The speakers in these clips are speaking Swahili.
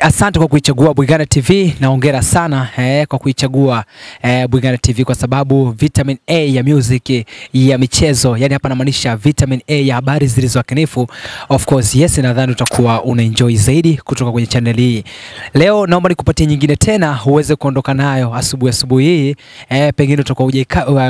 Asante kwa kuichagua Bwigana TV na hongera sana eh, kwa kuichagua eh, Bwigana TV kwa sababu vitamin A ya music ya michezo, yani hapa namaanisha vitamin A ya habari zilizowakinifu. Of course yes, nadhani utakuwa una enjoy zaidi kutoka kwenye channel hii. Leo naomba nikupatie nyingine tena uweze kuondoka nayo asubuhi asubuhi hii eh, pengine utakuwa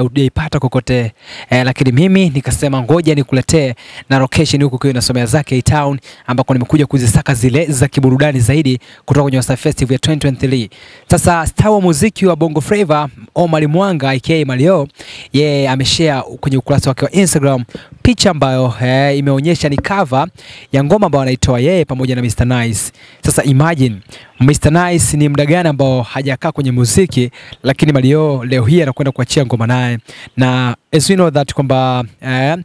hujaipata kokote eh, lakini mimi nikasema ngoja nikuletee na location huko kwa inasomea zake town ambako nimekuja kuzisaka zile za kiburudani zaidi kutoka kwenye Wasafi Festival ya 2023. Sasa star wa muziki wa Bongo Flava Omar Mwanga aka Mario, yeye ameshare kwenye ukurasa wake wa Instagram picha ambayo eh, imeonyesha ni cover ya ngoma ambayo anaitoa yeye pamoja na Mr Nice. Sasa imagine Mr Nice ni muda gani ambao hajakaa kwenye muziki, lakini Mario leo hii anakwenda kuachia ngoma naye, na as we know that kwamba eh,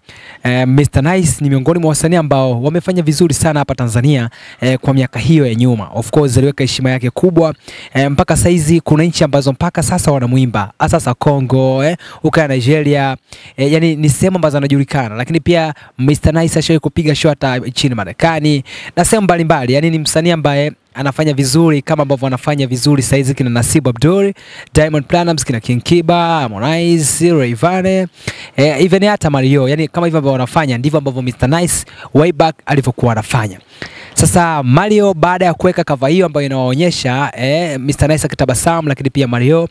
eh, Mr Nice ni miongoni mwa wasanii ambao wamefanya vizuri sana hapa Tanzania eh, kwa miaka hiyo ya nyuma. Of course aliweka heshima yake kubwa eh, mpaka saizi kuna nchi ambazo mpaka sasa wanamwimba. Sasa Congo eh, ukaya Nigeria eh, yani ni sehemu ambazo anajulikana, lakini pia Mr Nice ashawahi kupiga show hata nchini Marekani na sehemu mbalimbali, yani ni msanii ambaye anafanya vizuri kama ambavyo anafanya vizuri saizi kina Nasibu Abdul, Diamond Platnumz, kina King Kiba, Harmonize, Rayvanny, eh, even hata Mario. Yani kama hivyo ambavyo wanafanya ndivyo ambavyo Mr Nice way back alivyokuwa anafanya. Sasa Mario baada ya kuweka kava hiyo ambayo inawaonyesha eh, Mr Nice akitabasamu, lakini pia Mario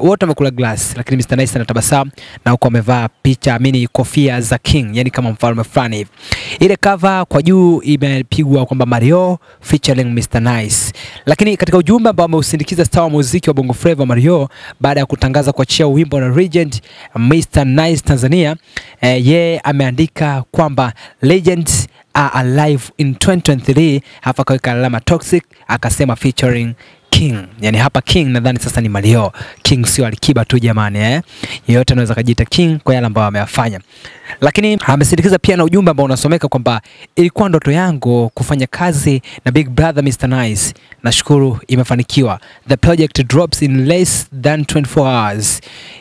wote wamekula glass, lakini Mr Nice anatabasamu na huko amevaa picha amini kofia za king, yani kama mfalme fulani hivi. Ile kava kwa juu imepigwa kwamba Mario featuring Mr Nice, lakini katika ujumbe ambao ameusindikiza star wa muziki wa Bongo Flava Mario baada ya kutangaza kuachia wimbo na Regent Mr Nice Tanzania, eh, yeye ameandika kwamba Legends are alive in 2023 hapa kaweka alama toxic akasema featuring King. Yani hapa King nadhani sasa ni Mario. King sio Alikiba tu jamani eh. Yeyote anaweza kujiita King kwa yale ambayo ameyafanya. Lakini amesindikiza pia na ujumbe ambao unasomeka kwamba ilikuwa ndoto yangu kufanya kazi na Big Brother Mr Nice. Nashukuru imefanikiwa. The project drops in less than 24 hours.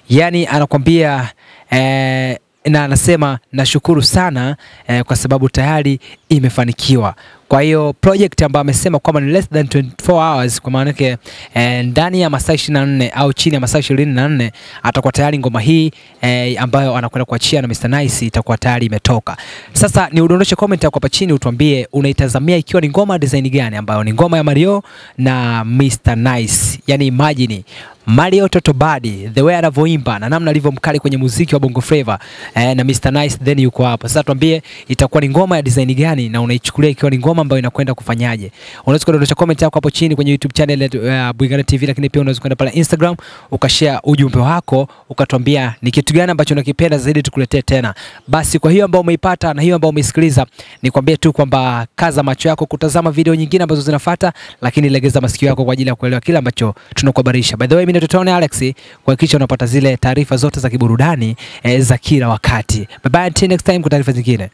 Yani anakwambia eh, na anasema nashukuru sana eh, kwa sababu tayari imefanikiwa. Kwa hiyo project ambayo amesema kwamba ni less than 24 hours, kwa maana yake eh, ndani ya masaa 24 au chini ya masaa 24 atakuwa tayari ngoma hii eh, ambayo anakwenda kuachia na Mr Nice itakuwa tayari imetoka. Sasa ni udondoshe comment yako hapa chini, utuambie unaitazamia ikiwa ni ngoma design gani, ambayo ni ngoma ya Mario na Mr Nice. Yani imagine Mario Toto Badi the way anavyoimba na namna alivyo mkali kwenye muziki wa Bongo Flava eh, na Mr Nice then yuko hapo. Sasa tuambie itakuwa ni ngoma ya design gani na unaichukulia ikiwa ni ngoma ambayo inakwenda kufanyaje? Unaweza kudondosha comment yako hapo chini kwenye YouTube channel ya uh, Bwigana TV, lakini pia unaweza kwenda pale Instagram ukashare ujumbe wako ukatuambia ni kitu gani ambacho unakipenda zaidi tukuletee tena. Basi kwa hiyo ambao umeipata na hiyo ambao umeisikiliza, nikwambie tu kwamba kaza macho yako kutazama video nyingine ambazo zinafuata, lakini legeza masikio yako kwa ajili ya kuelewa kile ambacho tunakuhabarisha. By the way, mimi tutaone Alex, kuhakikisha unapata zile taarifa zote za kiburudani eh, za kila wakati. Bye bye until next time kwa taarifa zingine.